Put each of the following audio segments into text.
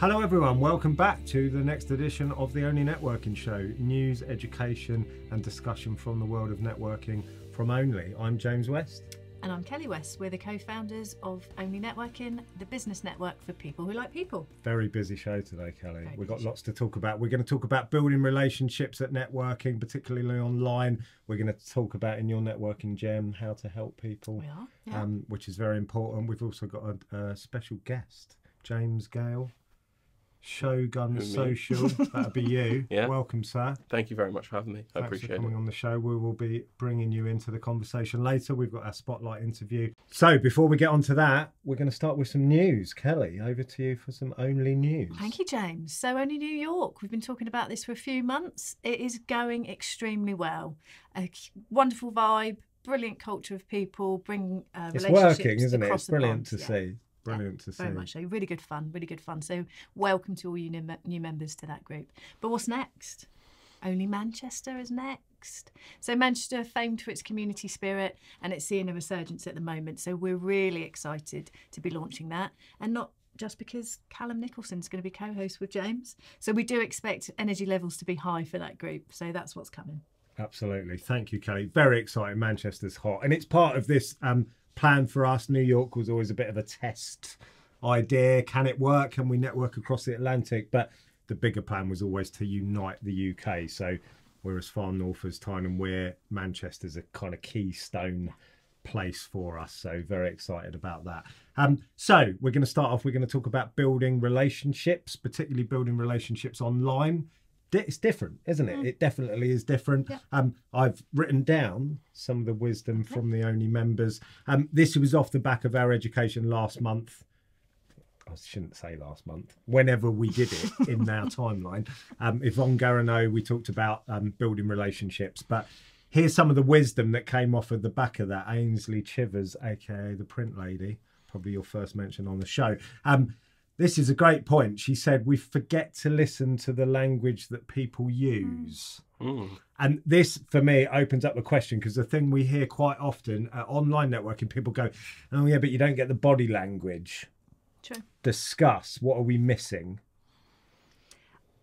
Hello, everyone. Welcome back to the next edition of the ONLE Networking Show news, education, and discussion from the world of networking from ONLE. I'm James West. And I'm Kelly West. We're the co founders of ONLE Networking, the business network for people who like people. Very busy show today, Kelly. Very We've got lots to talk about. We're going to talk about building relationships at networking, particularly online. We're going to talk about in your networking gem how to help people, We are. Yeah. um, which is very important. We've also got a, a special guest, James Gayle. Shogun me? Social, that'll be you. Yeah. Welcome, sir. Thank you very much for having me. I Thanks appreciate for it. coming on the show. We will be bringing you into the conversation later. We've got our spotlight interview. So before we get on to that, we're going to start with some news. Kelly, over to you for some ONLE news. Thank you, James. So, ONLE New York. We've been talking about this for a few months. It is going extremely well. A wonderful vibe, brilliant culture of people, bring uh, It's relationships working, isn't it? It's brilliant pond. to Yeah. see. Brilliant to see. Very much so. Really good fun. Really good fun. So, welcome to all you new, new members to that group. But what's next? ONLE Manchester is next. So, Manchester, famed for its community spirit, and it's seeing a resurgence at the moment. So, we're really excited to be launching that. And not just because Callum Nicholson's going to be co host with James. So, we do expect energy levels to be high for that group. So, that's what's coming. Absolutely. Thank you, Kelly. Very exciting. Manchester's hot. And it's part of this um, plan for us. New York was always a bit of a test idea. Can it work? Can we network across the Atlantic? But the bigger plan was always to unite the UK. So we're as far north as Tyne and Wear. Manchester's a kind of keystone place for us. So very excited about that. Um, so we're going to start off. We're going to talk about building relationships, particularly building relationships online. It's different, isn't it? It definitely is different. Yeah. Um, I've written down some of the wisdom from the ONLE members. Um, this was off the back of our education last month. I shouldn't say last month. Whenever we did it in our timeline, um, Yvonne Garano, we talked about um, building relationships. But here's some of the wisdom that came off of the back of that. Ainsley Chivers, aka the print lady, probably your first mention on the show. Um, this is a great point. She said, We forget to listen to the language that people use. Mm. And this, for me, opens up the question because the thing we hear quite often at online networking, people go, Oh, yeah, but you don't get the body language. True. Discuss what are we missing?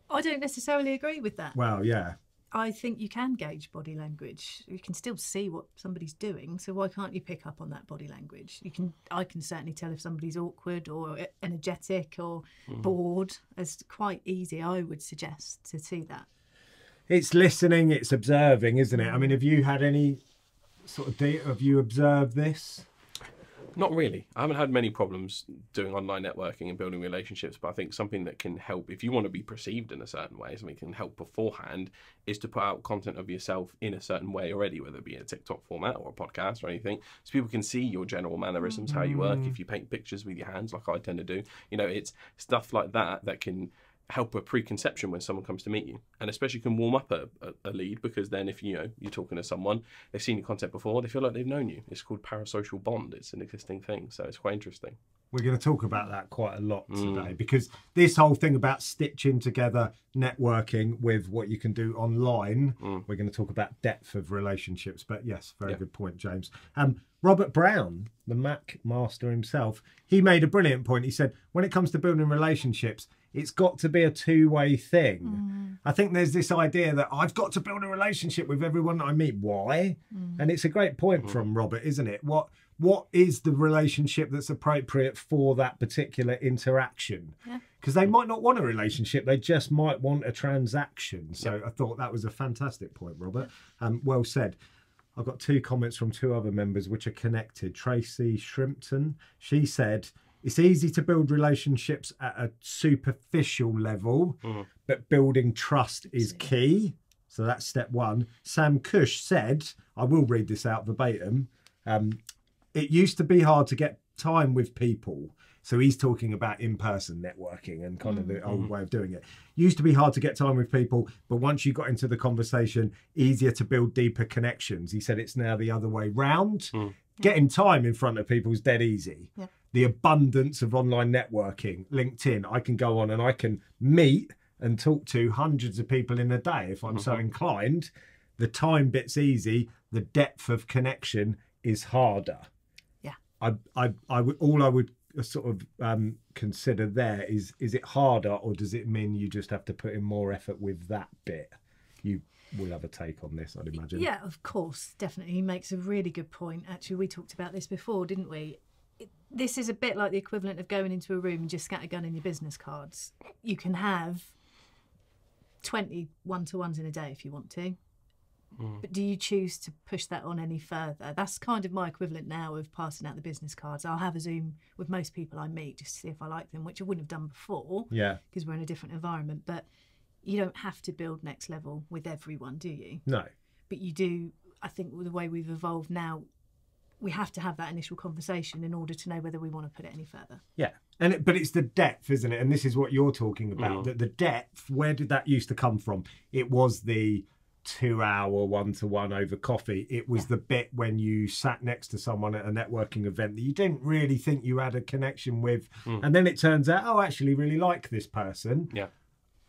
I don't necessarily agree with that. Well, yeah. I think you can gauge body language. You can still see what somebody's doing. So why can't you pick up on that body language? You can. I can certainly tell if somebody's awkward or energetic or mm. bored. It's quite easy. I would suggest to see that. It's listening, it's observing, isn't it? I mean, mm. have you had any sort of data? Have you observed this? Not really. I haven't had many problems doing online networking and building relationships, but I think something that can help if you want to be perceived in a certain way, something can help beforehand is to put out content of yourself in a certain way already, whether it be in a TikTok format or a podcast or anything, so people can see your general mannerisms, how you work. Mm. If you paint pictures with your hands, like I tend to do, you know, it's stuff like that that can help a preconception when someone comes to meet you and especially can warm up a, a, a lead because then if you know you're talking to someone they've seen your content before they feel like they've known you it's called parasocial bond it's an existing thing so it's quite interesting We're going to talk about that quite a lot Mm. today because this whole thing about stitching together networking with what you can do online, Mm. we're going to talk about depth of relationships. But yes, very Yeah. good point, James. Um, Robert Brown, the Mac master himself, he made a brilliant point. He said, when it comes to building relationships, it's got to be a two way thing. Mm. I think there's this idea that I've got to build a relationship with everyone that I meet. Why? Mm. And it's a great point mm. from Robert, isn't it? What what is the relationship that's appropriate for that particular interaction? Yeah. Because they might not want a relationship, they just might want a transaction. So I thought that was a fantastic point, Robert. Um, well said. I've got two comments from two other members which are connected. Tracy Shrimpton, she said, it's easy to build relationships at a superficial level, mm. but building trust is key. So that's step one. Sam Cush said, I will read this out verbatim. Um, it used to be hard to get time with people. So he's talking about in person networking and kind of the mm. old mm. way of doing it. Used to be hard to get time with people, but once you got into the conversation, easier to build deeper connections. He said it's now the other way round. Getting time in front of people is dead easy. Yeah. The abundance of online networking, LinkedIn, I can go on and I can meet and talk to hundreds of people in a day if I'm so inclined. The time bit's easy, the depth of connection is harder. Yeah. I, I, I would, all I would uh, sort of um, consider there is is it harder or does it mean you just have to put in more effort with that bit? You will have a take on this, I'd imagine. Yeah, of course, definitely. He makes a really good point. Actually, we talked about this before, didn't we? This is a bit like the equivalent of going into a room and just scattergunning your business cards. You can have 20 one to ones in a day if you want to. Hmm. But do you choose to push that on any further? That's kind of my equivalent now of passing out the business cards. I'll have a Zoom with most people I meet just to see if I like them, which I wouldn't have done before Yeah. because we're in a different environment. But you don't have to build next level with everyone, do you? No. but you do i think the way we've evolved now we have to have that initial conversation in order to know whether we want to put it any further Yeah. And it, but it's the depth, isn't it? And this is what you're talking about. Mm. That the depth, where did that used to come from? It was the two hour one to one over coffee. It was the bit when you sat next to someone at a networking event that you didn't really think you had a connection with. Mm. And then it turns out, oh, I actually really like this person. Yeah.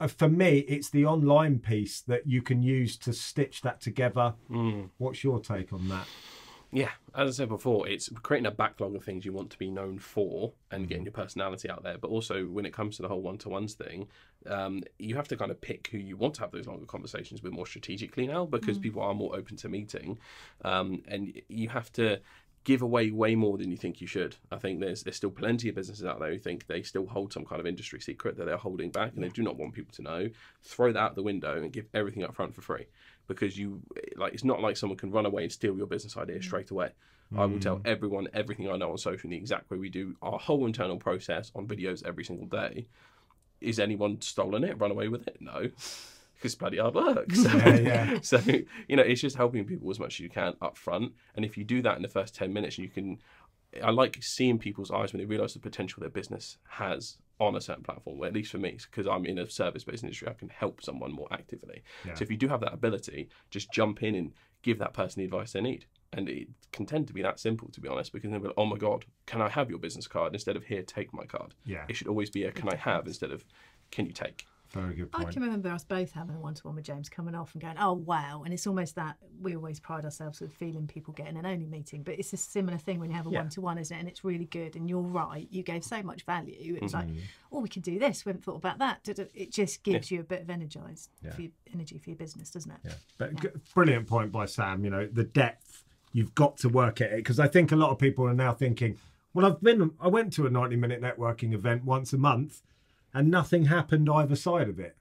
Uh, For me, it's the online piece that you can use to stitch that together. Mm. What's your take on that? Yeah, as I said before, it's creating a backlog of things you want to be known for and getting your personality out there. But also, when it comes to the whole one to ones thing, um, you have to kind of pick who you want to have those longer conversations with more strategically now because people are more open to meeting. Um, and you have to give away way more than you think you should. I think there's there's still plenty of businesses out there who think they still hold some kind of industry secret that they're holding back and they do not want people to know. Throw that out the window and give everything up front for free because you like it's not like someone can run away and steal your business idea straight away. I will tell mm. everyone everything I know on social in the exact way we do our whole internal process on videos every single day. Is anyone stolen it, run away with it? No. Because bloody hard work. So, Yeah, yeah. so you know, it's just helping people as much as you can up front. And if you do that in the first ten minutes, you can I like seeing people's eyes when they realise the potential their business has on a certain platform. Well, at least for me, because I'm in a service-based industry, I can help someone more actively. Yeah. So if you do have that ability, just jump in and give that person the advice they need. And it can tend to be that simple, to be honest, because they'll be like, oh my God, can I have your business card instead of here, take my card? Yeah. It should always be a can I have instead of can you take? Very good i can remember us both having a one-to-one with james coming off and going oh wow. And it's almost that we always pride ourselves with feeling people getting an ONLE meeting but it's a similar thing when you have a Yeah. one-to-one isn't it? And it's really good. And you're right. You gave so much value. It was like Mm-hmm. oh we could do this. We haven't thought about that. It just gives you a bit of energized for your energy for your business doesn't it? Yeah. But g- brilliant point by Sam. You know, the depth. You've got to work at it because I think a lot of people are now thinking, well, I've been, I went to a 90 minute networking event once a month and nothing happened either side of it.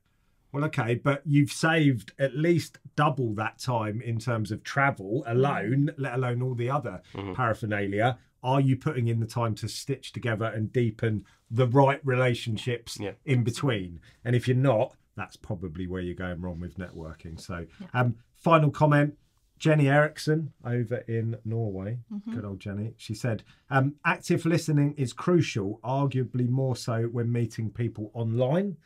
Well, okay, but you've saved at least double that time in terms of travel alone, let alone all the other paraphernalia. Are you putting in the time to stitch together and deepen the right relationships Yeah. in between? And if you're not, that's probably where you're going wrong with networking. So, um, final comment. Jenny Erickson over in Norway, good old Jenny. She said, um, active listening is crucial, arguably more so when meeting people online.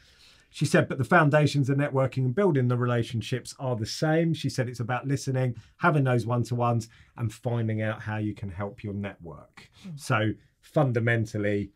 She said, but the foundations of networking and building the relationships are the same. She said it's about listening, having those one to ones, and finding out how you can help your network. So fundamentally,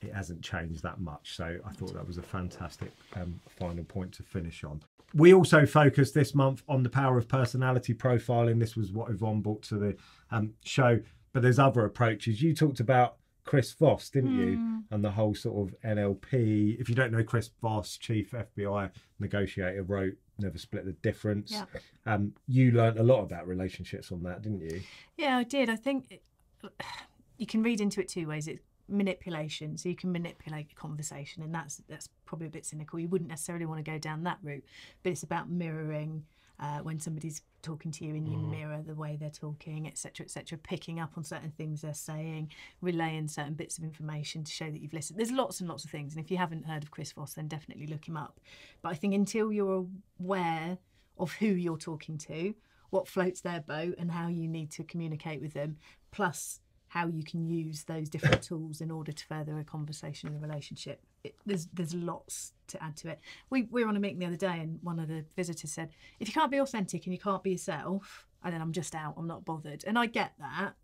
it hasn't changed that much. So I thought that was a fantastic um, final point to finish on. We also focused this month on the power of personality profiling. This was what Yvonne brought to the um, show, but there's other approaches. You talked about Chris Voss, didn't you? And the whole sort of NLP. If you don't know Chris Voss, chief FBI negotiator, wrote Never Split the Difference. Yeah. Um, you learnt a lot about relationships on that, didn't you? Yeah, I did. I think it- you can read into it two ways. It's manipulation, so you can manipulate a conversation, and that's that's probably a bit cynical. You wouldn't necessarily want to go down that route, but it's about mirroring. Uh, when somebody's talking to you and you mirror the way they're talking, etc., etc., picking up on certain things they're saying, relaying certain bits of information to show that you've listened. There's lots and lots of things, and if you haven't heard of Chris Voss, then definitely look him up. But I think until you're aware of who you're talking to, what floats their boat, and how you need to communicate with them, plus how you can use those different tools in order to further a conversation and a relationship. It, there's there's lots to add to it. We, we were on a meeting the other day, and one of the visitors said, "If you can't be authentic and you can't be yourself, and then I'm just out. I'm not bothered." And I get that.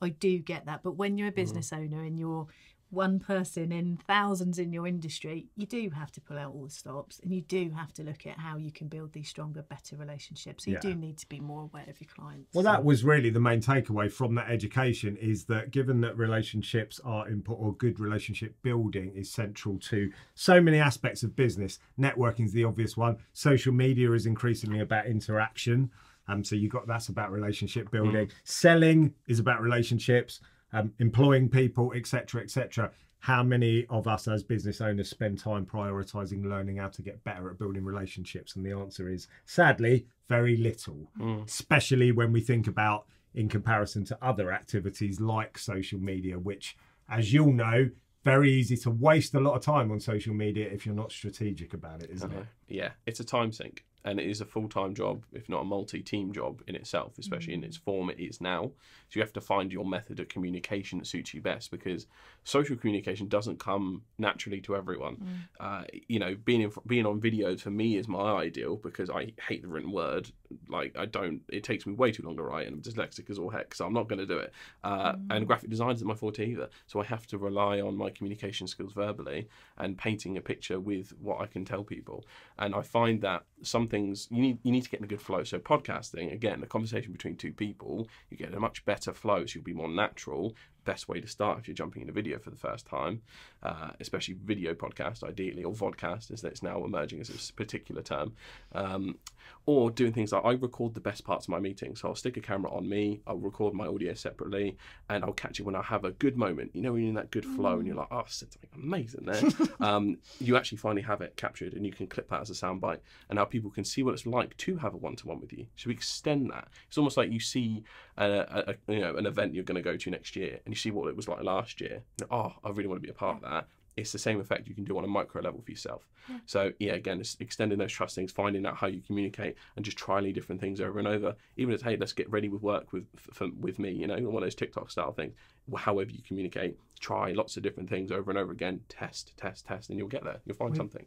I do get that. But when you're a mm. business owner and you're one person in thousands in your industry, you do have to pull out all the stops and you do have to look at how you can build these stronger, better relationships. So you Yeah. do need to be more aware of your clients. Well, that was really the main takeaway from that education is that given that relationships are important or good relationship building is central to so many aspects of business, networking is the obvious one. Social media is increasingly about interaction. Um, so you got that's about relationship building. Selling is about relationships, um, employing people, etc., etc. How many of us as business owners spend time prioritizing learning how to get better at building relationships? And the answer is sadly very little, especially when we think about in comparison to other activities like social media, which, as you'll know, very easy to waste a lot of time on social media if you're not strategic about it, isn't it? Yeah, it's a time sink and it is a full time job, if not a multi team job in itself, especially in its form it is now. So you have to find your method of communication that suits you best because social communication doesn't come naturally to everyone. Uh, you know, being in, being on video for me is my ideal because I hate the written word. Like, I don't, it takes me way too long to write and I'm dyslexic as all heck, so I'm not going to do it. Uh, And graphic design isn't my forte either. So I have to rely on my communication skills verbally and painting a picture with what I can tell people. And I find that some things you need you need to get in a good flow. So podcasting, again, a conversation between two people, you get a much better flow, so you'll be more natural. Best way to start if you're jumping into video for the first time, uh, especially video podcast, ideally, or vodcast, as it's now emerging as a particular term. Um, or doing things like I record the best parts of my meeting. So I'll stick a camera on me, I'll record my audio separately, and I'll catch it when I have a good moment. You know, when you're in that good flow and you're like, oh, I said something amazing there. um, you actually finally have it captured and you can clip that as a soundbite. And now people can see what it's like to have a one to one with you. So we extend that. It's almost like you see a, a, you know an event you're going to go to next year and you see what it was like last year. Oh, I really want to be a part of that. It's the same effect you can do on a micro level for yourself. So yeah, again, it's extending those trust things, finding out how you communicate, and just trialing different things over and over. Even as hey, let's get ready with work with for, with me, you know, one of those TikTok style things. However you communicate, try lots of different things over and over again. Test, test, test, and you'll get there. You'll find something.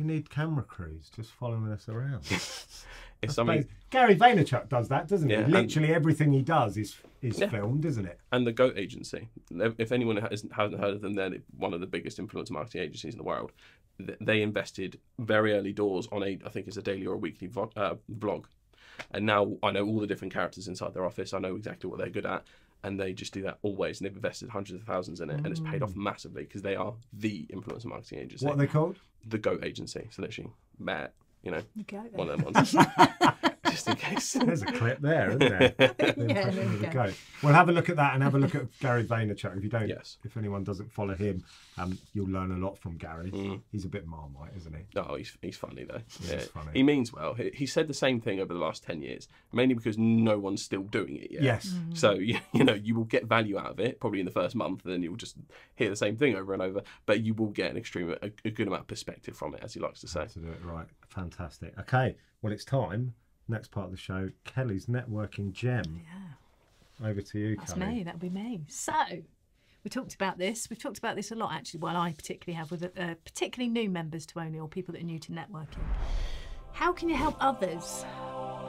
We need camera crews just following us around. It's something, Gary Vaynerchuk does that, doesn't he? Yeah, and- Literally everything he does is is Yeah. filmed, isn't it? and the Goat Agency. If anyone hasn't hasn't heard of them, they're one of the biggest influencer marketing agencies in the world. They invested very early doors on a, I think it's a daily or a weekly vo- uh, vlog, and now I know all the different characters inside their office. I know exactly what they're good at, and they just do that always. And they've invested hundreds of thousands in it, and it's paid off massively because they are the influencer marketing agency, What are they called? The Goat Agency. So literally, Matt, you know, one of them ones, just in case. There's a clip there, isn't there? The Yeah, there of go. Well, have a look at that and have a look at Gary Vaynerchuk. If you don't, Yes. if anyone doesn't follow him, um, you'll learn a lot from Gary. Mm. He's a bit marmite, isn't he? Oh, he's, he's funny though. He is funny. He means well. He, he said the same thing over the last 10 years, mainly because no one's still doing it yet. Yes. So, you, you know, you will get value out of it probably in the first month, and then you'll just hear the same thing over and over, but you will get an extreme, a, a good amount of perspective from it, as he likes to say. To do it right. Fantastic. Okay. Well, it's time. Next part of the show, Kelly's networking gem. Yeah. Over to you, That's Kelly. me. That'll be me. So, we talked about this. We've talked about this a lot, actually. Well, I particularly have with uh, particularly new members to ONLE or people that are new to networking. How can you help others?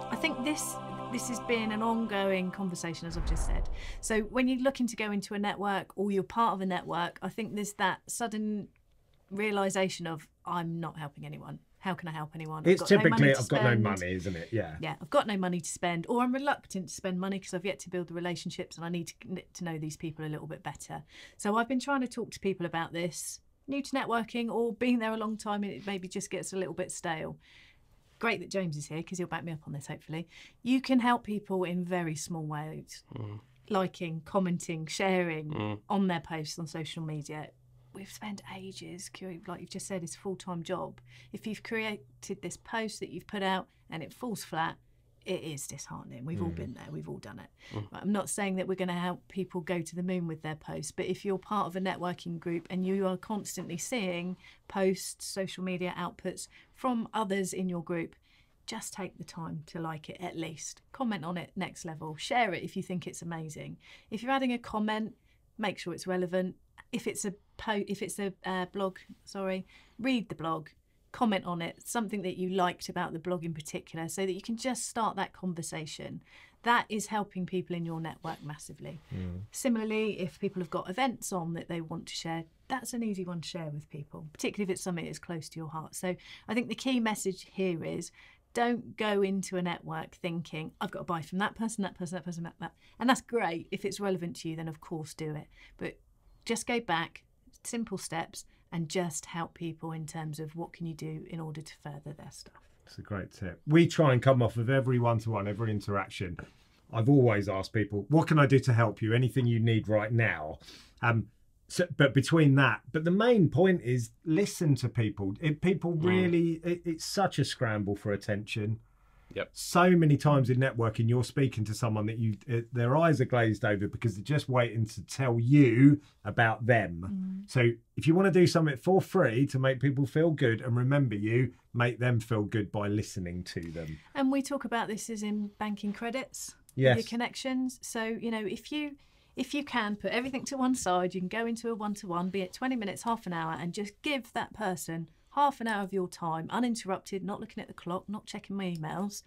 I think this this has been an ongoing conversation, as I've just said. So, when you're looking to go into a network or you're part of a network, I think there's that sudden realization of I'm not helping anyone. How can I help anyone? I've It's no money typically, I've got no money, isn't it? Yeah. yeah, I've got no money to spend, or I'm reluctant to spend money because I've yet to build the relationships and I need to, to know these people a little bit better. So I've been trying to talk to people about this, new to networking or being there a long time and it maybe just gets a little bit stale. Great that James is here because he'll back me up on this, hopefully. You can help people in very small ways, mm. liking, commenting, sharing mm. on their posts on social media. We've spent ages, like you've just said, it's a full time job. If you've created this post that you've put out and it falls flat, it is disheartening. We've all mm. been there, we've all done it. Mm. Right, I'm not saying that we're going to help people go to the moon with their posts, but if you're part of a networking group and you are constantly seeing posts, social media outputs from others in your group, just take the time to like it at least. Comment on it next level. Share it if you think it's amazing. If you're adding a comment, make sure it's relevant. If it's a po- if it's a uh, blog, sorry, read the blog, comment on it, something that you liked about the blog in particular, so that you can just start that conversation. that is helping people in your network massively. Similarly, if people have got events on that they want to share, that's an easy one to share with people, particularly if it's something that's close to your heart. So I think the key message here is don't go into a network thinking, I've got to buy from that person, that person, that person, that, that. And that's great. If it's relevant to you, then of course do it. But just go back, simple steps, and just help people in terms of what can you do in order to further their stuff. It's a great tip. We try and come off of every one to one, every interaction. I've always asked people, what can I do to help you? Anything you need right now. Um, so, but between that, but the main point is listen to people. It, people really, it, it's such a scramble for attention. Yep. So many times in networking, you're speaking to someone that you, it, their eyes are glazed over because they're just waiting to tell you about them. Mm. So if you want to do something for free to make people feel good and remember you, make them feel good by listening to them. And we talk about this as in banking credits, Yes. your connections. So you know, if you if you can put everything to one side, you can go into a one to one, be it twenty minutes, half an hour, and just give that person half an hour of your time, uninterrupted, not looking at the clock, not checking my emails.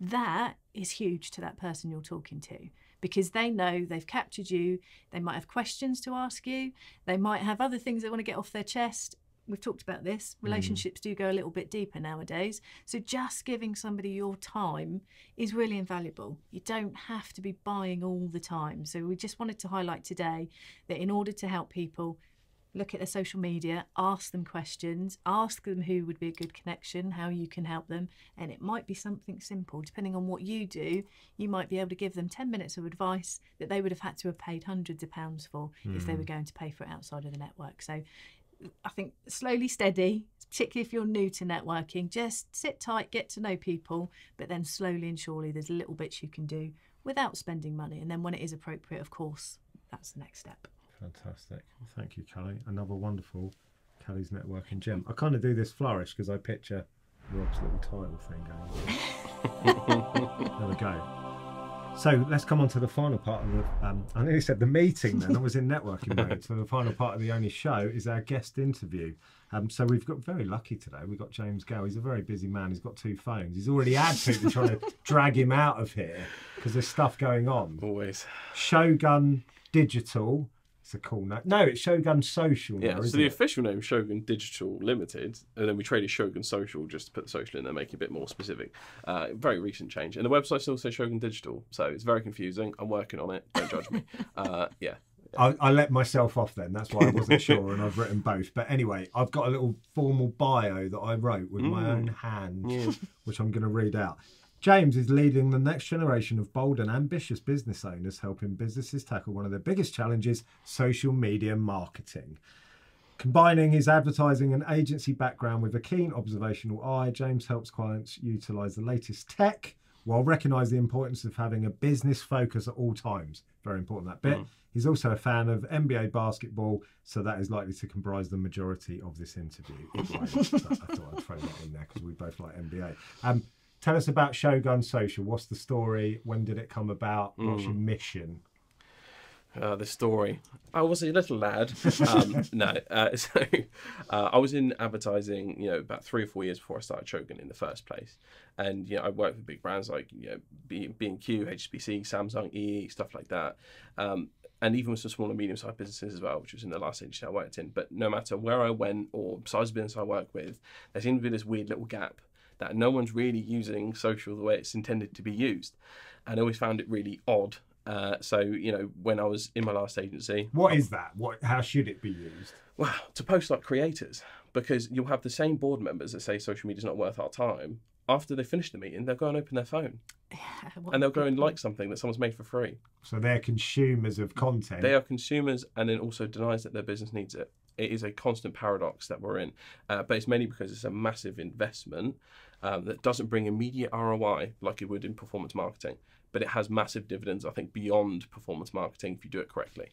That is huge to that person you're talking to because they know they've captured you. They might have questions to ask you. They might have other things they want to get off their chest. We've talked about this. Mm. Relationships do go a little bit deeper nowadays. So just giving somebody your time is really invaluable. You don't have to be buying all the time. So we just wanted to highlight today that in order to help people, look at their social media, ask them questions, ask them who would be a good connection, how you can help them, and it might be something simple. Depending on what you do, you might be able to give them 10 minutes of advice that they would have had to have paid hundreds of pounds for if they hmm. were going to pay for it outside of the network. So I think slowly, steady, particularly if you're new to networking, just sit tight, get to know people, but then slowly and surely there's a little bits you can do without spending money. And then when it is appropriate, of course, that's the next step. Fantastic. Thank you, Kelly. Another wonderful Kelly's networking gem. I kind of do this flourish because I picture Rob's little title thing going. there we go. So let's come on to the final part of the. Um, I nearly said the meeting. Then I was in networking mode. So the final part of the ONLE show is our guest interview. Um, so we've got very lucky today. We've got James Gayle. He's a very busy man. He's got two phones. He's already had people trying to drag him out of here because there's stuff going on. Always. Shogun Digital. It's a cool name. No, it's Shogun Social. Yeah, now, so the it? official name Shogun Digital Limited, and then we traded Shogun Social just to put the social in there, make it a bit more specific. Uh, very recent change, and the website still says Shogun Digital, so it's very confusing. I'm working on it. Don't judge me. Uh, yeah, I, I let myself off then. That's why I wasn't sure, and I've written both. But anyway, I've got a little formal bio that I wrote with my own hand, which I'm going to read out. James is leading the next generation of bold and ambitious business owners, helping businesses tackle one of their biggest challenges social media marketing. Combining his advertising and agency background with a keen observational eye, James helps clients utilize the latest tech while recognise the importance of having a business focus at all times. Very important that bit. He's also a fan of NBA basketball, so that is likely to comprise the majority of this interview. I thought I'd throw that in there because we both like NBA. Um, tell us about Shogun Social. What's the story? When did it come about? What's your mission? uh, the story. I was a little lad. Um, no, uh, so uh, I was in advertising, you know, about three or four years before I started Shogun in the first place. And you know, I worked with big brands like you know, B and Q, HSBC, Samsung, EE, stuff like that. Um, and even with some small and medium sized businesses as well, which was in the last agency I worked in. But no matter where I went or size of business I work with, there seemed to be this weird little gap that no one's really using social the way it's intended to be used. And I always found it really odd. Uh, so, you know, when I was in my last agency, What is that? What? How should it be used? Well, to post like creators, because you'll have the same board members that say social media's not worth our time. After they finish the meeting, they'll go and open their phone What- and they'll go and like something that someone's made for free. So they're consumers of content. They are consumers and then also denies that their business needs it. It is a constant paradox that we're in, uh, but it's mainly because it's a massive investment um, that doesn't bring immediate ROI like it would in performance marketing, but it has massive dividends. I think beyond performance marketing if you do it correctly.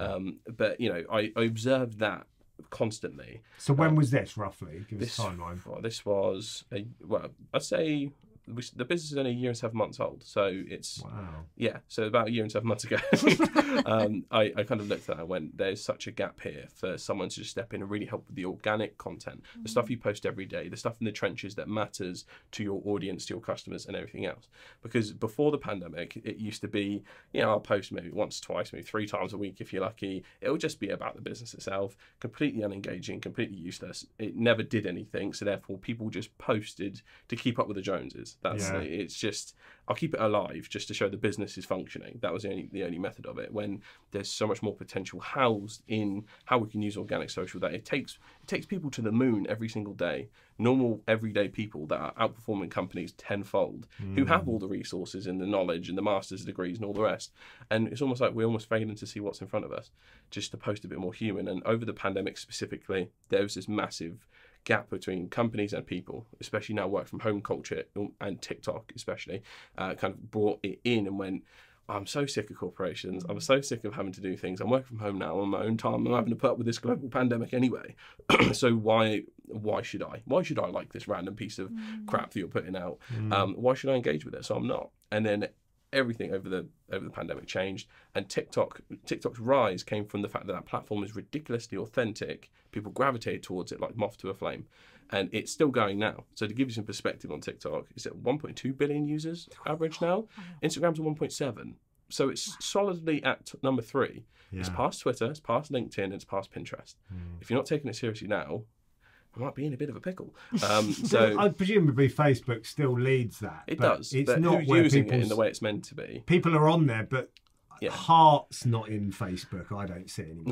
Um, but you know, I, I observed that constantly. so when was this roughly? Give us This a timeline. well, this was a well, I'd say we, the business is only a year and seven months old, so it's Wow. yeah, so about a year and seven months ago, um, I, I kind of looked at that and went, there's such a gap here for someone to just step in and really help with the organic content, the stuff you post every day, the stuff in the trenches that matters to your audience, to your customers, and everything else. Because before the pandemic, it used to be, you know, I'll post maybe once, twice, maybe three times a week if you're lucky. It'll just be about the business itself, completely unengaging, completely useless. It never did anything, so therefore people just posted to keep up with the Joneses. That's Yeah. it's just I'll keep it alive just to show the business is functioning. That was the only the only method of it. When there's so much more potential housed in how we can use organic social that it takes it takes people to the moon every single day. Normal everyday people that are outperforming companies tenfold, who hmm. have all the resources and the knowledge and the master's degrees and all the rest. And it's almost like we're almost failing to see what's in front of us, just to post a bit more human. And over the pandemic specifically, there was this massive gap between companies and people, especially now work from home culture and TikTok, especially, uh, kind of brought it in and went. I'm so sick of corporations. I'm so sick of having to do things. I'm working from home now on my own time. I'm having to put up with this global pandemic anyway. so why why should I? Why should I like this random piece of crap that you're putting out? Um, why should I engage with it? So I'm not. And then everything over the over the pandemic changed and TikTok TikTok's rise came from the fact that that platform is ridiculously authentic. People gravitated towards it like moth to a flame. And it's still going now. So to give you some perspective on TikTok, it's at 1.2 billion users average now. Oh, Instagram's at 1.7. So it's solidly at t- number three. It's past Twitter, it's past LinkedIn, it's past Pinterest. Hmm. If you're not taking it seriously now, we might be in a bit of a pickle. Um, so I presumably Facebook still leads that. it does. It's not using it in the way it's meant to be? people are on there, but Yeah. heart's not in Facebook. I don't see anymore.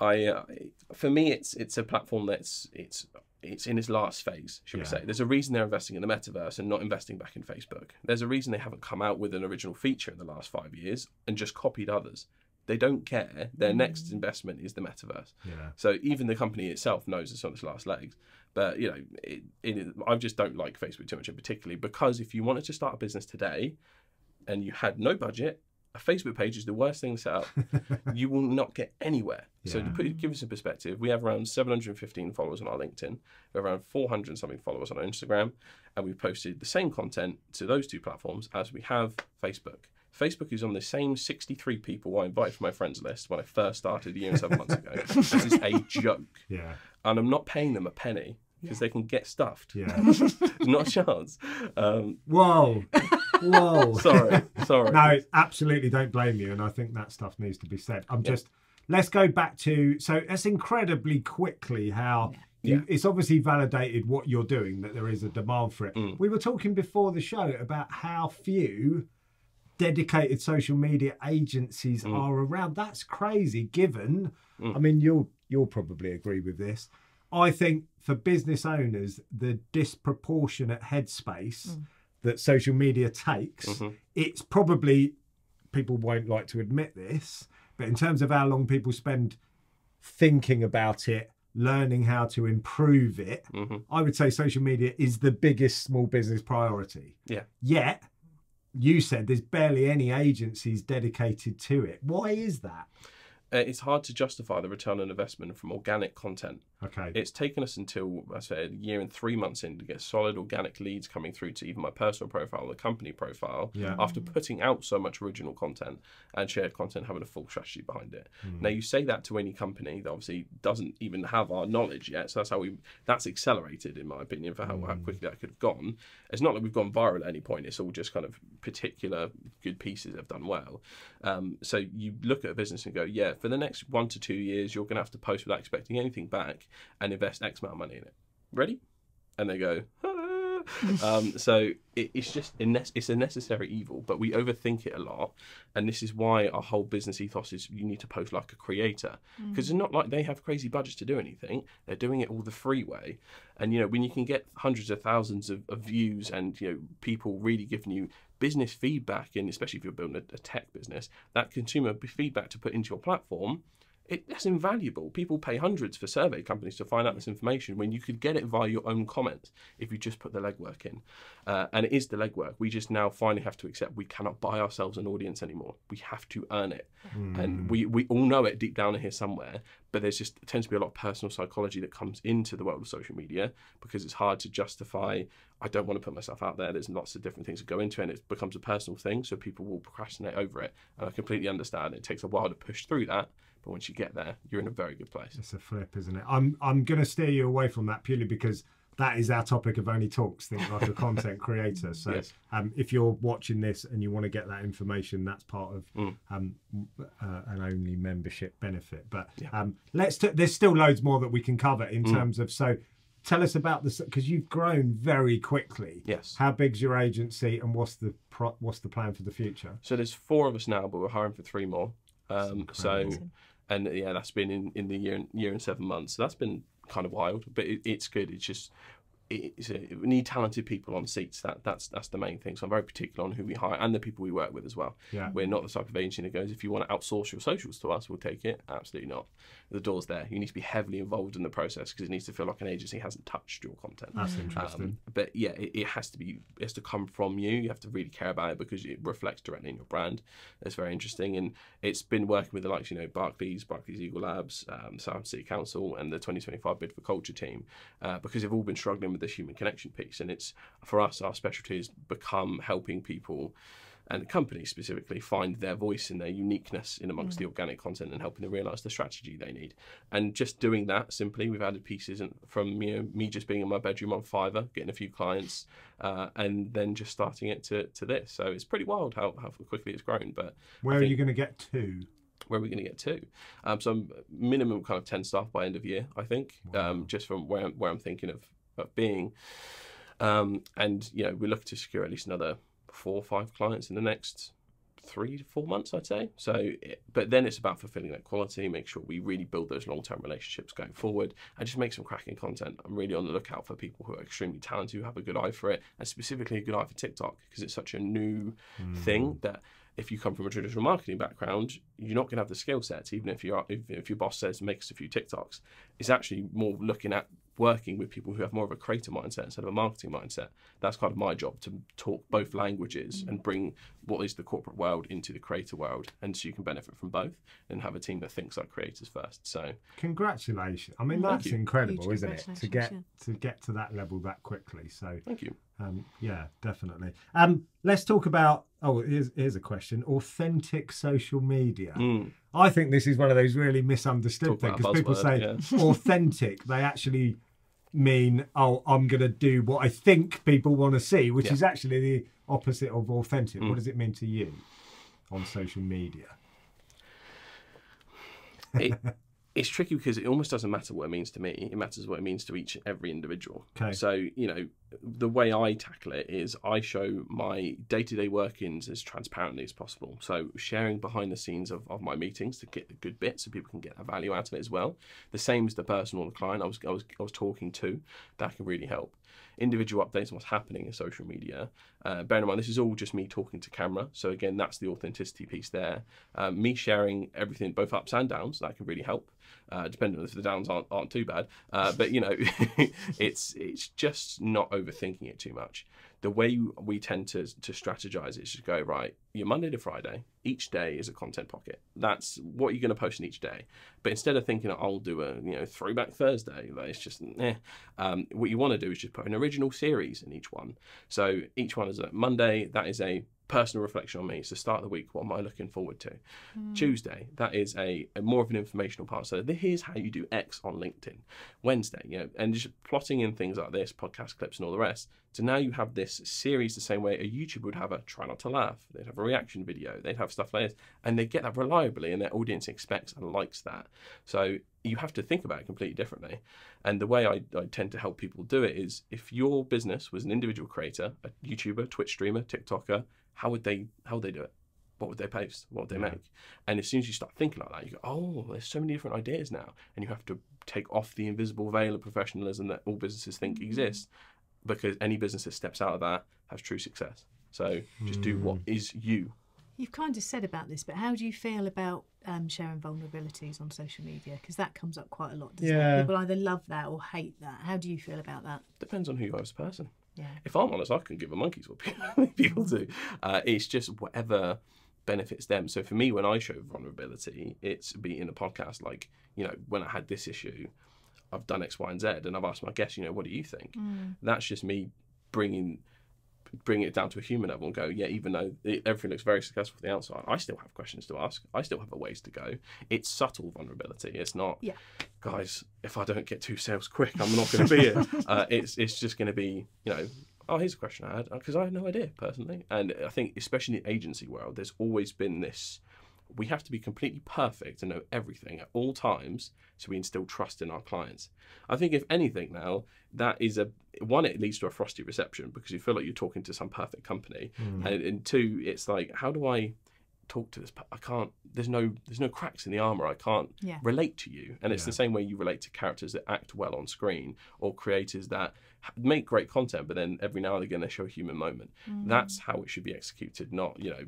No, I. Uh, for me, it's it's a platform that's it's it's in its last phase, should we say? There's a reason they're investing in the metaverse and not investing back in Facebook. There's a reason they haven't come out with an original feature in the last five years and just copied others. They don't care. Their mm. next investment is the metaverse. Yeah. So even the company itself knows it's on its last legs. But you know, it, it, I just don't like Facebook too much, in particularly because if you wanted to start a business today and you had no budget, a Facebook page is the worst thing to set up. you will not get anywhere. So to put, give you some perspective, we have around 715 followers on our LinkedIn, we have around 400 something followers on our Instagram, and we've posted the same content to those two platforms as we have Facebook. Facebook is on the same 63 people I invited from my friends list when I first started a year and seven months ago. this is a joke. Yeah. And I'm not paying them a penny because they can get stuffed. Yeah. not a chance. Um, Whoa. Whoa. sorry, sorry. No, absolutely don't blame you. And I think that stuff needs to be said. I'm just, let's go back to, so that's incredibly quickly how you, Yeah. it's obviously validated what you're doing, that there is a demand for it. Mm. We were talking before the show about how few dedicated social media agencies Mm. are around. That's crazy given, Mm. I mean, you'll, you'll probably agree with this. I think for business owners, the disproportionate headspace that social media takes, Mhm. it's probably people won't like to admit this, but in terms of how long people spend thinking about it, learning how to improve it, Mhm. I would say social media is the biggest small business priority. Yeah. Yet, you said there's barely any agencies dedicated to it. Why is that? Uh, it's hard to justify the return on investment from organic content. Okay. It's taken us until I said a year and three months in to get solid organic leads coming through to even my personal profile, the company profile, Yeah. after putting out so much original content and shared content, having a full strategy behind it. Hmm. Now you say that to any company that obviously doesn't even have our knowledge yet, so that's how we that's accelerated in my opinion for how, Hmm. how quickly that could have gone. It's not like we've gone viral at any point. It's all just kind of particular good pieces have done well. Um, so you look at a business and go, yeah, for the next one to two years, you're going to have to post without expecting anything back and invest X amount of money in it. Ready? And they go, "Ah." um, so it, it's just it's a necessary evil, but we overthink it a lot, and this is why our whole business ethos is you need to post like a creator because it's not like they have crazy budgets to do anything; they're doing it all the free way, and you know when you can get hundreds of thousands of, of views and you know people really giving you business feedback, and especially if you're building a, a tech business, that consumer feedback to put into your platform it, that's invaluable. People pay hundreds for survey companies to find out this information when you could get it via your own comments if you just put the legwork in. Uh, and it is the legwork. We just now finally have to accept we cannot buy ourselves an audience anymore. We have to earn it. And we, we all know it deep down in here somewhere, but there's just tends to be a lot of personal psychology that comes into the world of social media because it's hard to justify I don't want to put myself out there. There's lots of different things that go into it, and it becomes a personal thing. So people will procrastinate over it, and I completely understand. It takes a while to push through that, but once you get there, you're in a very good place. It's a flip, isn't it? I'm I'm going to steer you away from that purely because that is our topic of ONLE talks. Think like a content creator. So Yes. um, if you're watching this and you want to get that information, that's part of Mm. um, uh, an ONLE membership benefit. But Yeah. um, let's. T- there's still loads more that we can cover in Mm. terms of so. Tell us about this because you've grown very quickly. Yes. How big's your agency, and what's the pro- what's the plan for the future? So there's four of us now, but we're hiring for three more. Um, so. And yeah, that's been in, in the year year and seven months. So that's been kind of wild, but it, it's good. It's just it's a, we need talented people on seats. That that's that's the main thing. So I'm very particular on who we hire and the people we work with as well. Yeah. We're not the type of agency that goes, if you want to outsource your socials to us, we'll take it. Absolutely not. The door's there. You need to be heavily involved in the process because it needs to feel like an agency hasn't touched your content. That's interesting. Um, but yeah, it, it has to be it has to come from you. You have to really care about it because it reflects directly in your brand. It's very interesting, and it's been working with the likes, you know, Barclays, Barclays Eagle Labs, um, South City Council, and the 2025 Bid for Culture team, uh, because they've all been struggling with this human connection piece. And it's for us, our specialty has become helping people. And companies specifically find their voice and their uniqueness in amongst the organic content and helping them realize the strategy they need. And just doing that simply, we've added pieces and from you know me just being in my bedroom on Fiverr, getting a few clients, uh, and then just starting it to, to this. So it's pretty wild how, how quickly it's grown. But Where are you going to get to? where are we going to get to? Um, so I'm minimum kind of ten staff by end of year, I think, Wow. um, just from where I'm, where I'm thinking of, of being. Um, and you know, we're looking to secure at least another four or five clients in the next three to four months, I'd say. So, it, but then it's about fulfilling that quality, make sure we really build those long term relationships going forward, and just make some cracking content. I'm really on the lookout for people who are extremely talented, who have a good eye for it, and specifically a good eye for TikTok because it's such a new thing that if you come from a traditional marketing background, you're not going to have the skill sets, even if you're if, if your boss says make us a few TikToks. It's actually more looking at working with people who have more of a creator mindset instead of a marketing mindset. That's kind of my job to talk both languages and bring what is the corporate world into the creator world, and so you can benefit from both and have a team that thinks like creators first. So Congratulations! I mean, Thank that's you. incredible, Huge isn't it? To congratulations, get to get to that level that quickly. So, thank you. um, yeah, definitely. Um, let's talk about. Oh, here's here's a question: authentic social media. Mm. I think this is one of those really misunderstood Talk things because people say buzzword, authentic. They actually mean, oh, I'm going to do what I think people want to see, which Yeah. is actually the opposite of authentic. Mm. What does it mean to you on social media? It, it's tricky because it almost doesn't matter what it means to me. It matters what it means to each and every individual. Okay. So, you know, the way I tackle it is I show my day to day workings as transparently as possible. So, sharing behind the scenes of, of my meetings to get the good bits so people can get a value out of it as well. The same as the person or the client I was, I was, I was talking to, that can really help. Individual updates on what's happening in social media. Uh, bear in mind, this is all just me talking to camera. So, again, that's the authenticity piece there. Um, me sharing everything, both ups and downs, that can really help uh, depending on if the downs aren't, aren't too bad. Uh, but you know, it's it's just not overthinking it too much. The way we tend to to strategize is just go right. Your Monday to Friday, each day is a content pocket. That's what you're going to post in each day. But instead of thinking I'll do a you know throwback Thursday, like it's just eh. Um, what you want to do is just put an original series in each one. So each one is a Monday. That is a personal reflection on me. It's the start the week. What am I looking forward to? Hmm. Tuesday, that is a, a more of an informational part. So here's how you do X on LinkedIn. Wednesday, you know, and just plotting in things like this, podcast clips and all the rest. So now you have this series the same way a YouTuber would have a try not to laugh. They'd have a reaction video. They'd have stuff like this, and they get that reliably, and their audience expects and likes that. So you have to think about it completely differently. And the way I, I tend to help people do it is if your business was an individual creator, a YouTuber, Twitch streamer, TikToker, how would they how would they do it? What would they post? What would they Yeah. make? And as soon as you start thinking like that, you go, oh, there's so many different ideas now. And you have to take off the invisible veil of professionalism that all businesses think exists because any business that steps out of that has true success. So just do what is you. You've kind of said about this, but how do you feel about um, sharing vulnerabilities on social media? Because that comes up quite a lot. Doesn't Yeah. it? People either love that or hate that. How do you feel about that? Depends on who you are as a person. Yeah. if I'm honest, I couldn't give a monkey's what people, do. Uh, it's just whatever benefits them. So for me, when I show vulnerability, it's be in a podcast like, you know, when I had this issue, I've done X, Y, and Z, and I've asked my guests, you know, what do you think? That's just me bringing bring it down to a human level and go, yeah, even though it, everything looks very successful from the outside, I still have questions to ask. I still have a ways to go. It's subtle vulnerability. It's not, Yeah. guys, if I don't get two sales quick, I'm not going to be here. Uh, it's it's just going to be, you know, oh, here's a question I had because I had no idea personally. And I think, especially in the agency world, there's always been this. We have to be completely perfect and know everything at all times, so we instill trust in our clients. I think, if anything, now that is a one. It leads to a frosty reception because you feel like you're talking to some perfect company, hmm. and, and two, it's like, how do I talk to this? I can't. There's no. There's no cracks in the armor. I can't Yeah. relate to you, and it's Yeah. the same way you relate to characters that act well on screen or creators that make great content, but then every now and again they show a human moment. That's how it should be executed, not you know,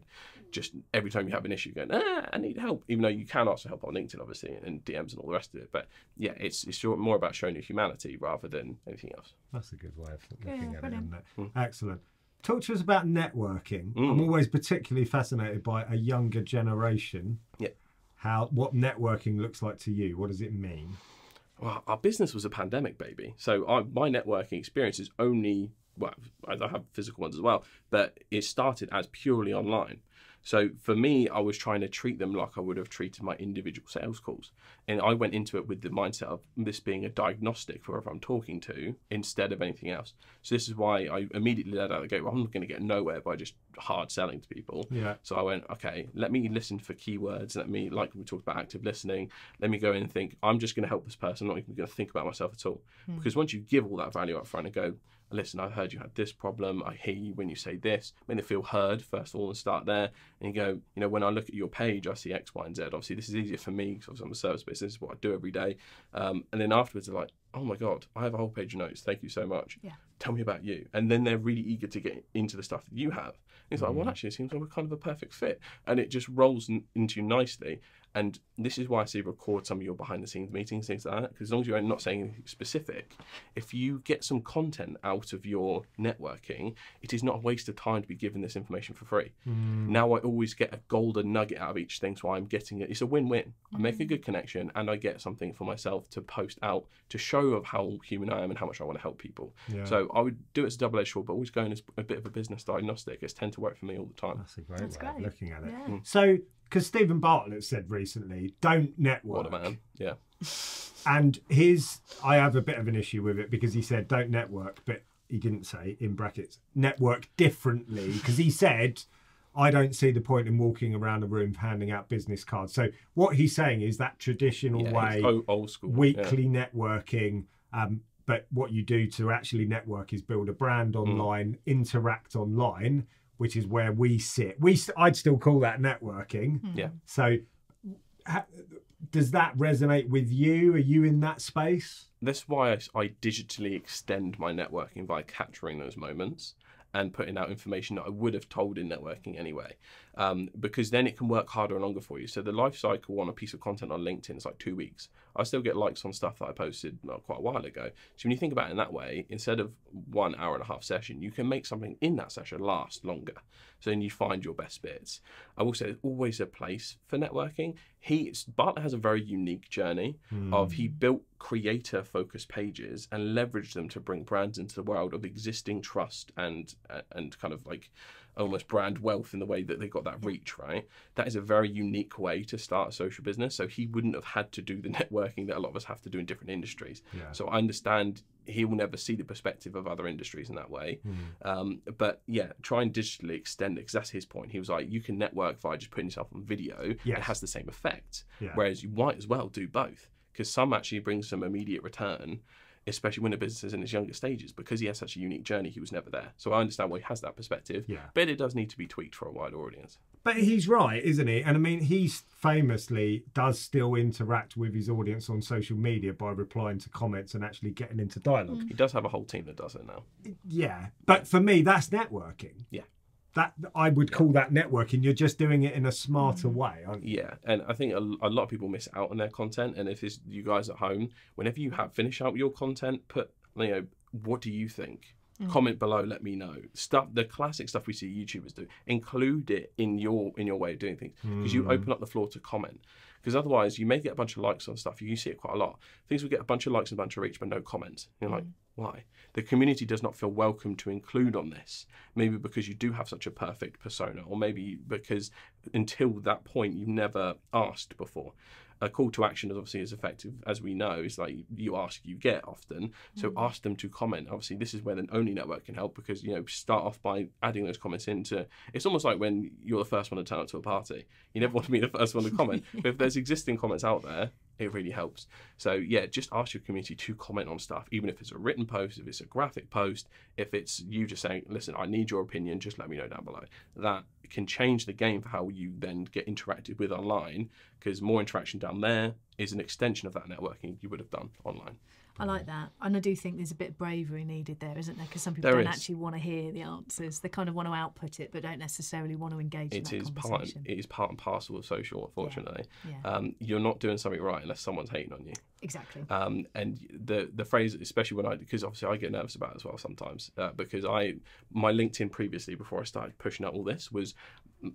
just every time you have an issue going, ah, I need help. Even though you can also help on LinkedIn, obviously, and DMs and all the rest of it. But yeah, it's it's more about showing your humanity rather than anything else. That's a good way of looking Yeah, at it, brilliant. isn't it? Excellent. Talk to us about networking. Mm. I'm always particularly fascinated by a younger generation. Yeah. How what networking looks like to you? What does it mean? Well, our business was a pandemic baby, so I, my networking experience is only well, I I have physical ones as well, but it started as purely online. So for me, I was trying to treat them like I would have treated my individual sales calls, and I went into it with the mindset of this being a diagnostic for whoever I'm talking to instead of anything else. So this is why I immediately let out the gate. Well, I'm not going to get nowhere by just hard selling to people. Yeah. So I went, okay, let me listen for keywords. Let me, like we talked about active listening, let me go in and think, I'm just going to help this person. I'm not even going to think about myself at all. Hmm. Because once you give all that value up front and go, listen, I heard you had this problem. I hear you when you say this. Make them feel heard, first of all, and start there. And you go, you know, when I look at your page, I see X, Y, and Z. Obviously, this is easier for me because I'm a service based. This is what I do every day. Um, and then afterwards, they're like, oh my God, I have a whole page of notes. Thank you so much. Yeah. Tell me about you. And then they're really eager to get into the stuff that you have. And it's like, well, actually, it seems like we're kind of a perfect fit. And it just rolls n- into you nicely. And this is why I say record some of your behind the scenes meetings, things like that. Because as long as you're not saying anything specific, if you get some content out of your networking, it is not a waste of time to be given this information for free. Mm. Now I always get a golden nugget out of each thing, so I'm getting it. It's a win-win. I make a mm. good connection, and I get something for myself to post out to show of how human I am and how much I want to help people. Yeah. So I would do it as a double-edged sword, but always going as a bit of a business diagnostic. It's tend to work for me all the time. That's a great That's way of looking at it. Yeah. Mm. So, because Steven Bartlett said recently, don't network. What a man! Yeah, And his, I have a bit of an issue with it because he said don't network, but he didn't say in brackets network differently because he said I don't see the point in walking around a room handing out business cards. So what he's saying is that traditional yeah way, it's old, old school. weekly networking. Um, but what you do to actually network is build a brand Mm. online, interact online, which is where we sit. We, s- I'd still call that networking. Hmm. Yeah. So, ha, does that resonate with you? Are you in that space? That's why I, I digitally extend my networking by capturing those moments and putting out information that I would have told in networking anyway. Um, because then it can work harder and longer for you. So the life cycle on a piece of content on LinkedIn is like two weeks. I still get likes on stuff that I posted well, quite a while ago. So when you think about it in that way, instead of one hour and a half session, you can make something in that session last longer. So then you find your best bits. I will say there's always a place for networking. He Bartlett has a very unique journey of he built creator focused pages and leveraged them to bring brands into the world of existing trust and and kind of like almost brand wealth in the way that they got that reach right? That is a very unique way to start a social business. So he wouldn't have had to do the networking that a lot of us have to do in different industries. Yeah. so i understand he will never see the perspective of other industries in that way. Um, but yeah try and digitally extend it because that's his point. He was like you can network by just putting yourself on video. Yes. it has the same effect. Yeah. whereas you might as well do both because some actually bring some immediate return especially when the business is in its younger stages because he has such a unique journey he was never there so i understand why he has that perspective Yeah. but it does need to be tweaked for a wider audience But he's right, isn't he? And I mean, he famously does still interact with his audience on social media by replying to comments and actually getting into dialogue. he does have a whole team that does it now Yeah. But for me, that's networking. Yeah. That I would call that networking. You're just doing it in a smarter mm. way, aren't you? Yeah, and I think a, a lot of people miss out on their content. And if it's you guys at home, whenever you have finish out your content, put you know what do you think? Mm. Comment below, let me know. Stuff the classic stuff we see YouTubers do. Include it in your in your way of doing things. Because you mm. open up the floor to comment. Because otherwise you may get a bunch of likes on stuff. You see it quite a lot. Things will get a bunch of likes and a bunch of reach, but no comments. You're like, mm. why? The community does not feel welcome to include on this. Maybe because you do have such a perfect persona, or maybe because until that point you've never asked before. A call to action is obviously as effective as we know. It's like you ask, you get often. So mm. ask them to comment. Obviously, this is where the ONLE Network can help because you know start off by adding those comments into. It's almost like when you're the first one to turn up to a party. You never want to be the first one to comment. but if there's existing comments out there, it really helps. So yeah, just ask your community to comment on stuff, even if it's a written post, if it's a graphic post, if it's you just saying, "Listen, I need your opinion. Just let me know down below." That can change the game for how you then get interacted with online, because more interaction down there is an extension of that networking you would have done online. I like that. And I do think there's a bit of bravery needed there, isn't there? Because some people There don't is. actually want to hear the answers. They kind of want to output it, but don't necessarily want to engage in It that is part. conversation. It is part and parcel of social. Unfortunately, yeah. um, you're not doing something right unless someone's hating on you. exactly. um, and the the phrase, especially when I, because obviously I get nervous about it as well sometimes, uh, because I my LinkedIn previously before I started pushing out all this was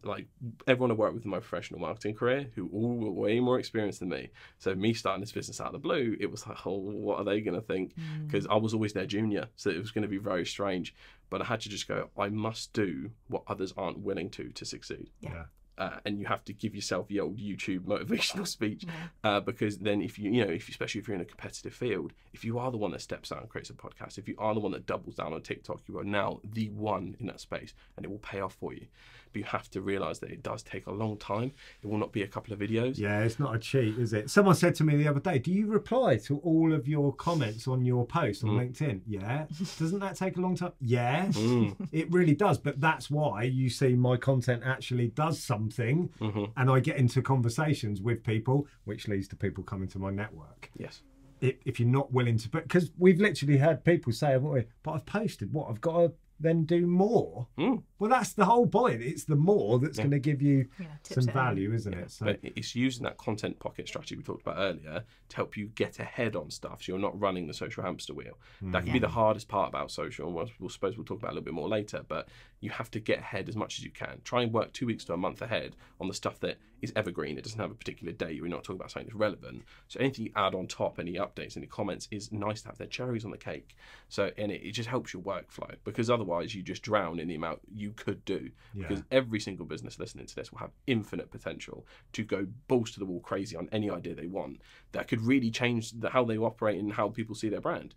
like everyone I worked with in my professional marketing career who all were way more experienced than me. So me starting this business out of the blue, it was like, oh, what are they going to think? Mm. Because I was always their junior, so it was going to be very strange. But I had to just go, I must do what others aren't willing to to succeed Yeah. uh, and you have to give yourself the old YouTube motivational speech Yeah. uh, because then if you you know if especially if you're in a competitive field if you are the one that steps out and creates a podcast if you are the one that doubles down on TikTok you are now the one in that space and it will pay off for you but you have to realize that it does take a long time it will not be a couple of videos Yeah, it's not a cheat, is it? Someone said to me the other day, "Do you reply to all of your comments on your post on mm. LinkedIn?" Yeah. Doesn't that take a long time? Yeah. Mm. It really does, but that's why you see my content actually does something, mm-hmm. and I get into conversations with people, which leads to people coming to my network. yes If, if you're not willing to, because we've literally had people say? But I've posted. What I've got to then do more. Mm. Well, that's the whole point. It's the more that's going to give you Yeah, some it out. value, isn't it? So but it's using that content pocket strategy we talked about earlier to help you get ahead on stuff so you're not running the social hamster wheel that can be the hardest part about social and we'll, we'll suppose we'll talk about it a little bit more later but you have to get ahead as much as you can. Try and work two weeks to a month ahead on the stuff that is evergreen it doesn't have a particular date we're not talking about something that's relevant. So anything you add on top any updates any comments is nice to have. Their cherries on the cake. So and it, it just helps your workflow because otherwise you just drown in the amount you could do. Yeah. because every single business listening to this will have infinite potential to go balls to the wall crazy on any idea they want that could really change the, how they operate and how people see their brand.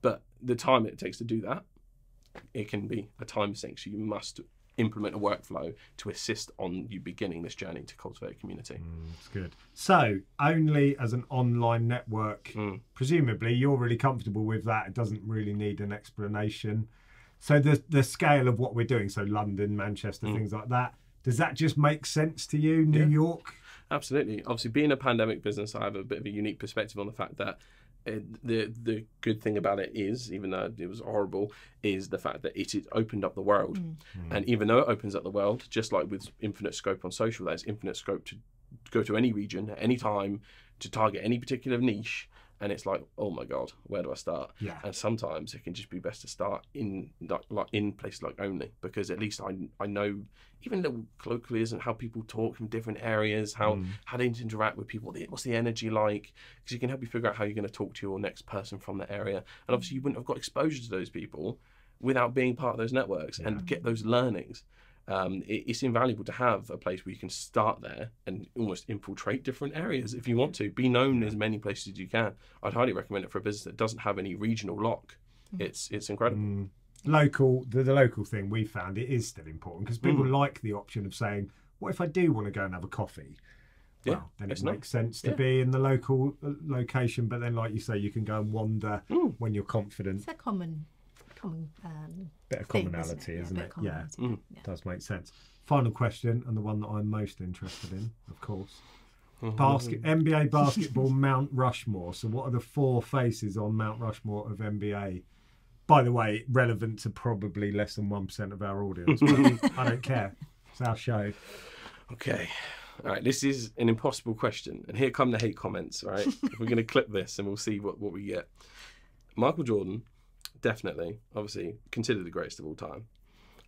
But the time it takes to do that, it can be a time sink. So you must implement a workflow to assist on you beginning this journey to cultivate a community. It's good. So, ONLE as an online network, Mm. presumably you're really comfortable with that. It doesn't really need an explanation. So, the the scale of what we're doing, so London, Manchester, things like that, does that just make sense to you? New Mm. Yeah. York? Absolutely. Obviously, being a pandemic business, I have a bit of a unique perspective on the fact that uh, the the good thing about it is, even though it was horrible, is the fact that it has opened up the world. And even though it opens up the world, just like with infinite scope on social, there's infinite scope to go to any region at any time to target any particular niche. And it's like, oh my god, where do I start? Yeah. And sometimes it can just be best to start in like, like in places like ONLE because at least I I know even little colloquialism how people talk from different areas, how mm. how they interact with people, what's the energy like? Because you can help you figure out how you're going to talk to your next person from the area. And obviously, you wouldn't have got exposure to those people without being part of those networks and get those learnings. Um, it, it's invaluable to have a place where you can start there and almost infiltrate different areas if you want to. Be known as many places as you can. I'd highly recommend it for a business that doesn't have any regional lock. It's it's incredible. Mm. Local, the, the local thing we found it is still important because people Mm. like the option of saying, "What if I do want to go and have a coffee?" Yeah, then it it's nice. makes sense to Yeah. be in the local uh, location. But then, like you say, you can go and wander Mm. when you're confident. It's a common, common um, Bit of thing, commonality, isn't isn't it? it? Yeah, a bit of Yeah. Mm. does make sense. Final question, and the one that I'm most interested in, of course. Mm-hmm. Basket NBA basketball Mount Rushmore. So, what are the four faces on Mount Rushmore of NBA? By the way, relevant to probably less than one percent of our audience. but I don't care. It's our show. Okay. All right, this is an impossible question. And here come the hate comments, all right? We're going to clip this and we'll see what, what we get. Michael Jordan, definitely. Obviously, considered the greatest of all time.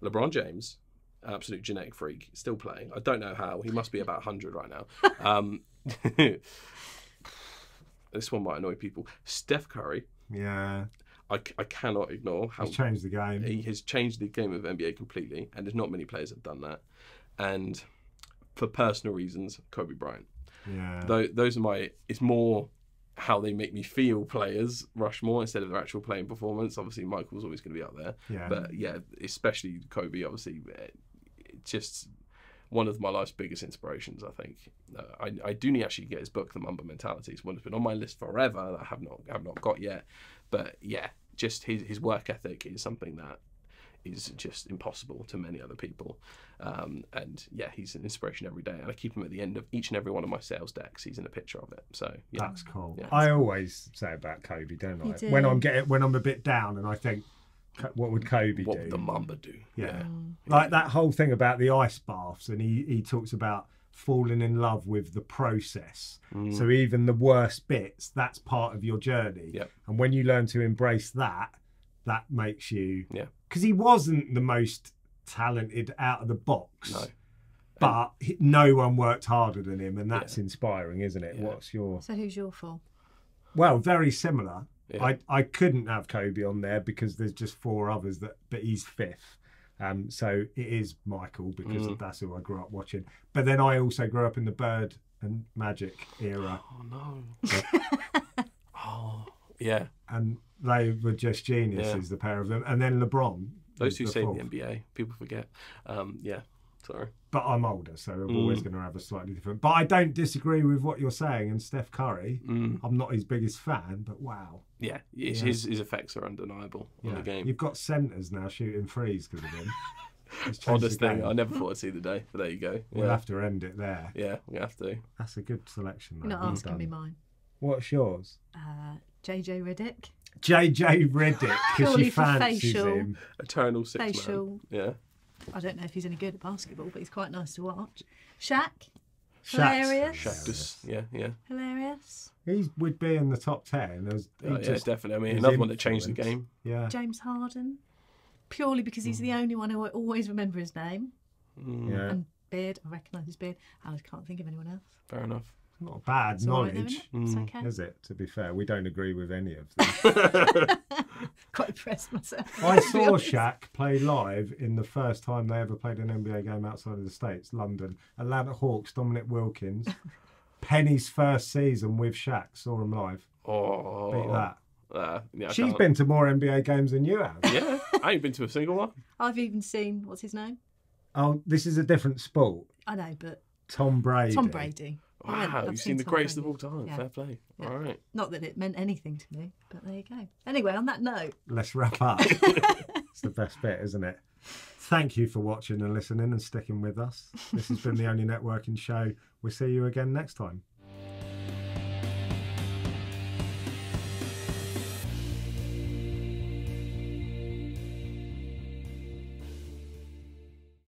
LeBron James, absolute genetic freak, still playing. I don't know how. He must be about 100 right now. Um, this one might annoy people. Steph Curry, Yeah, I, I cannot ignore how he's changed the game. he has changed the game of NBA completely, and there's not many players that have done that. And for personal reasons, Kobe Bryant. Yeah, Though those are my. It's more how they make me feel players Rushmore instead of their actual playing performance. Obviously, Michael's always going to be up there, yeah. but yeah, especially Kobe. Obviously, eh, just one of my life's biggest inspirations. I think uh, I, I do need to actually get his book, The Mamba Mentality. It's one that's been on my list forever that I have not have not got yet. But yeah, just his his work ethic is something that is just impossible to many other people. Um, and yeah, he's an inspiration every day. And I keep him at the end of each and every one of my sales decks. He's in a picture of it. So yeah, That's cool. Yeah. I always say about Kobe, don't You I? do. When I'm getting when I'm a bit down and I think, what would Kobe what do? would the Mamba do? Yeah. Mm. Like that whole thing about the ice baths, and he he talks about falling in love with the process. Mm. So even the worst bits, that's part of your journey. Yep. And when you learn to embrace that, that makes you Yeah. Because he wasn't the most talented out of the box. No. But he- no one worked harder than him, and that's inspiring, isn't it? Yeah. What's your So who's your for? well, very similar. Yeah. I, I couldn't have Kobe on there because there's just four others that, but he's fifth. Um, so it is Michael because Mm. that's who I grew up watching. But then I also grew up in the Bird and Magic era, Oh no. oh yeah. and they were just geniuses, the pair of them. And then LeBron. Those was two the saved fourth. the NBA. People forget. Um, yeah. Sorry. But I'm older, so I'm always Mm. going to have a slightly different. But I don't disagree with what you're saying. And Steph Curry, Mm, I'm not his biggest fan, but wow. yeah. His, Yeah. his his effects are undeniable on the game. You've got centres now shooting threes because of him. It's Oddest thing. I never thought I'd see the day, but there you go. We'll Yeah. have to end it there. Yeah. We have to. That's a good selection. You're though. not Well asking me mine. What's yours? Uh, JJ Redick. JJ Redick because she for fancies facial. him. Eternal six man. Yeah. I don't know if he's any good at basketball, but he's quite nice to watch. Shaq. Shaq's Hilarious. Shaq just. Yeah. Yeah. Hilarious. He would be in the top ten. As he Oh, yeah. just, Definitely. I mean, his another one that changed the influence. game. yeah, James Harden. Purely because he's Mm. the only one who I always remember his name. Mm, yeah. And beard. I recognise his beard. I can't think of anyone else. Fair enough. Not bad It's all right though, knowledge, isn't it? It's Mm. okay. is it? To be fair, we don't agree with any of them. Quite impressed myself. I saw honest. Shaq play live in the first time they ever played an NBA game outside of the states, London. Atlanta Hawks, Dominique Wilkins. Penny's first season with Shaq saw him live. Oh. Beat that. Uh, yeah, I She's can't- been to more NBA games than you have. Yeah. I ain't been to a single one. I've even seen what's his name? Oh, this is a different sport. I know, but Tom Brady. Tom Brady. I went- Wow. I've You've seen the greatest of all time. Yeah. Fair play. Yeah. All right. Not that it meant anything to me, but there you go. Anyway, on that note, Let's wrap up. it's the best bit, isn't it? Thank you for watching and listening and sticking with us. This has been the ONLE Networking Show. We'll see you again next time.